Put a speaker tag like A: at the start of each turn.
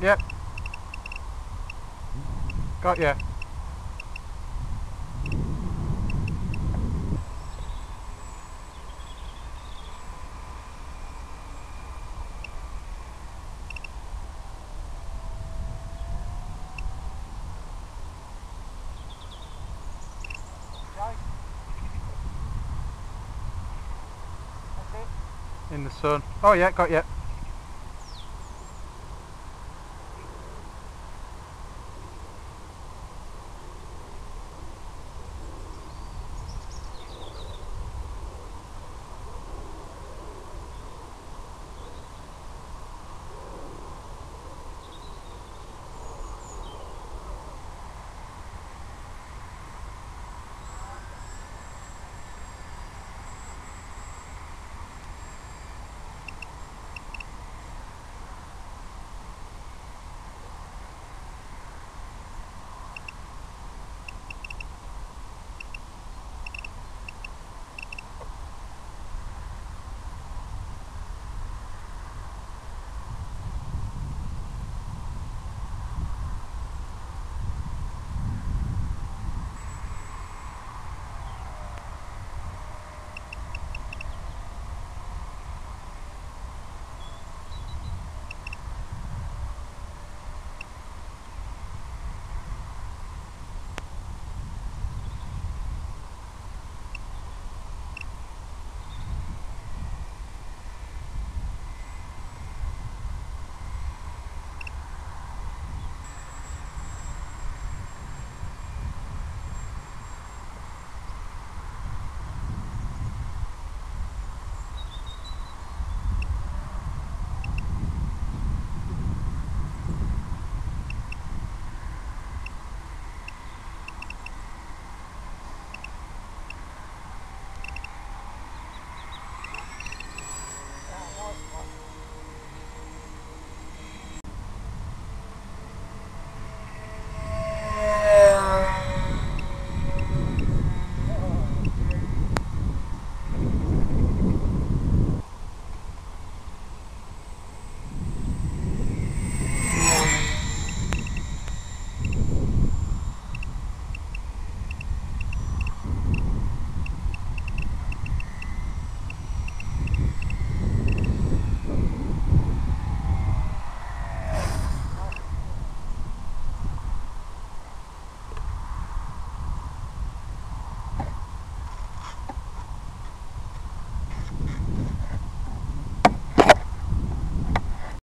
A: Yep. Got you. In the sun. Oh yeah, got you.